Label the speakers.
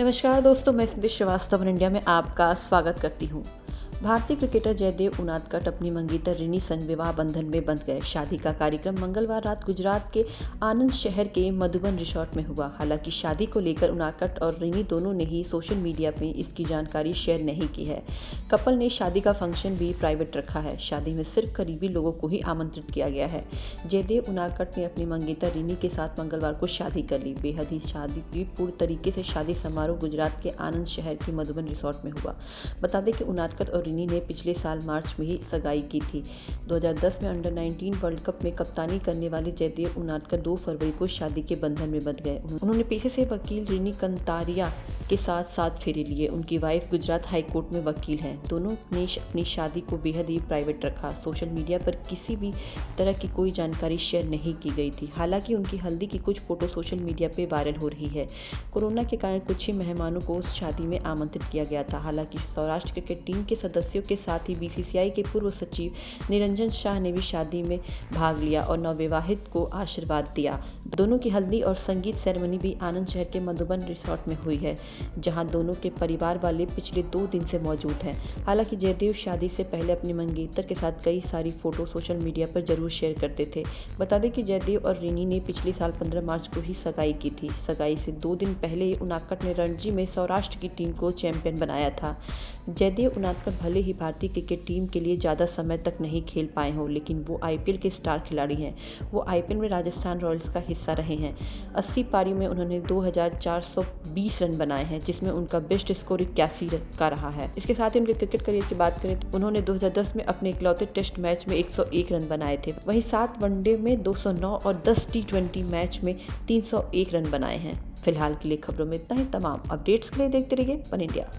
Speaker 1: नमस्कार दोस्तों मैं सिद्धि श्रीवास्तव इंडिया में आपका स्वागत करती हूँ। भारतीय क्रिकेटर जयदेव उनादकट अपनी मंगेतर रिनी संग विवाह बंधन में बंध गए। शादी का कार्यक्रम मंगलवार रात गुजरात के आनंद शहर के मधुबन रिसोर्ट में हुआ। हालाँकि शादी को लेकर उनादकट और रिनी दोनों ने ही सोशल मीडिया में इसकी जानकारी शेयर नहीं की है। कपल ने शादी का फ़ंक्शन भी प्राइवेट रखा है। शादी में सिर्फ़ करीबी लोगों को ही आमंत्रित किया गया है। जयदेव उनादकट ने अपनी मंगेतर रिनी के साथ मंगलवार को शादी कर ली। बेहद ही शादी की पूर्ण तरीके से शादी समारोह गुजरात के आनंद शहर के मधुबन रिसोर्ट में हुआ। बता दें कि उनादकट और रिनी ने पिछले साल मार्च में ही सगाई की थी। 2010 में अंडर 19 वर्ल्ड कप में कप्तानी करने वाले जयदेव उनाटकर 2 फरवरी को शादी के बंधन में बंध गए। उन्होंने पीछे से वकील रिनी कंतारिया के साथ साथ फेरे लिए। उनकी वाइफ गुजरात हाई कोर्ट में वकील हैं। दोनों ने अपनी शादी को बेहद ही प्राइवेट रखा। सोशल मीडिया पर किसी भी तरह की कोई जानकारी शेयर नहीं की गई थी। हालाँकि उनकी हल्दी की कुछ फ़ोटो सोशल मीडिया पर वायरल हो रही है। कोरोना के कारण कुछ ही मेहमानों को उस शादी में आमंत्रित किया गया था। हालाँकि सौराष्ट्र क्रिकेट टीम के सदस्यों के साथ ही बीसीसीआई के पूर्व सचिव निरंजन शाह ने भी शादी में भाग लिया और नवविवाहित को आशीर्वाद दिया। दोनों की हल्दी और संगीत सेरेमनी भी आनंद शहर के मधुबन रिसोर्ट में हुई है। जहाँ दोनों के परिवार वाले पिछले दो दिन से मौजूद हैं। हालाँकि जयदेव शादी से पहले अपनी मंगेतर के साथ कई सारी फ़ोटो सोशल मीडिया पर ज़रूर शेयर करते थे। बता दें कि जयदेव और रिनी ने पिछले साल 15 मार्च को ही सगाई की थी। सगाई से दो दिन पहले ही उनाकट ने रणजी में सौराष्ट्र की टीम को चैंपियन बनाया था। जयदेव उनादकर भले ही भारतीय क्रिकेट टीम के लिए ज़्यादा समय तक नहीं खेल पाए हों, लेकिन वो आईपीएल के स्टार खिलाड़ी हैं। वो आईपीएल में राजस्थान रॉयल्स का हिस्सा रहे हैं। 80 पारी में उन्होंने 2420 रन बनाए हैं, जिसमें उनका बेस्ट स्कोर इक्यासी का रहा है। इसके साथ ही उनके क्रिकेट करियर की बात करें तो उन्होंने 2010 में अपने इकलौते टेस्ट मैच में 101 रन बनाए थे। वहीं सात वनडे में 209 और 10 टी मैच में 301 रन बनाए हैं। फ़िलहाल के लिए खबरों में इतना ही। तमाम अपडेट्स के लिए देखते रहिए वन इंडिया।